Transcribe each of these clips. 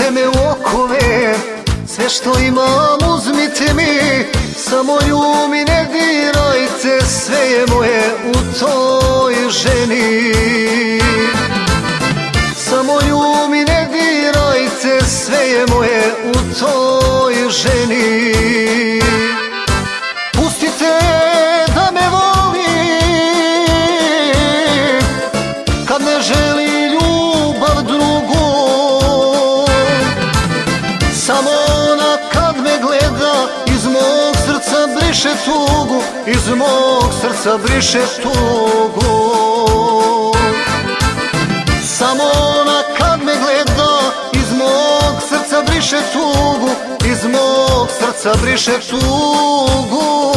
Uzmite me u okove Sve što imam uzmite mi. Samo nju mi ne dirajte Sve je moje u toj ženi. Samo nju mi ne dirajte Sve je moje u toj ženi Samo ona kad me gleda Iz mog srca briše tugu Iz mog srca briše tugu. Samo ona kad me gleda Iz mog srca briše tugu Iz mog srca briše tugu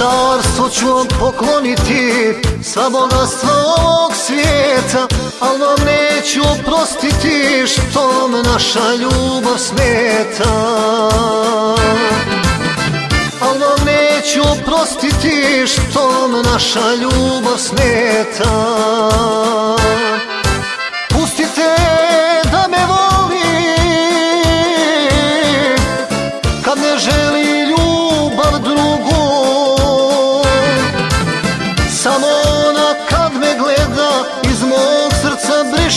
Carstvo ću vam pokloniti Sva bogatstva ovog svijeta Al vam neću oprostiti Što vam naša ljubav smeta. Al vam neću oprostiti Što vam naša ljubav smeta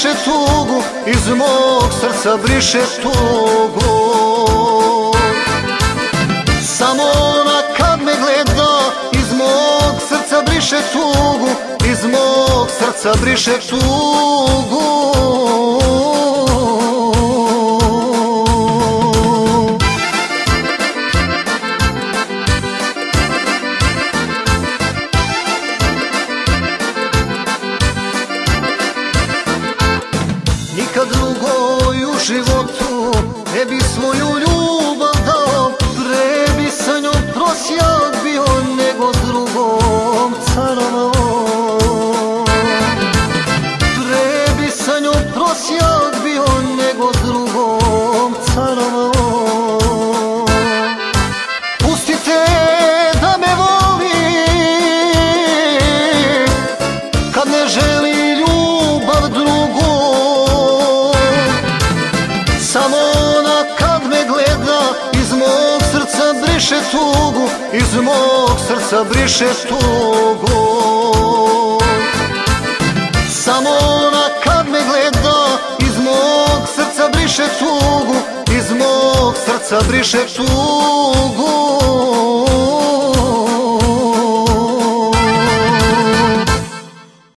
briše tugu Iz mog srca briše tugu. Samo ona kad me gleda Iz mog srca briše tugu Iz mog srca briše tugu životu ne bi svoju ljubav tugu Iz mog srca briše tugu. Samo ona kad me gleda iz mog srca briše tugu Iz mog srca briše tugu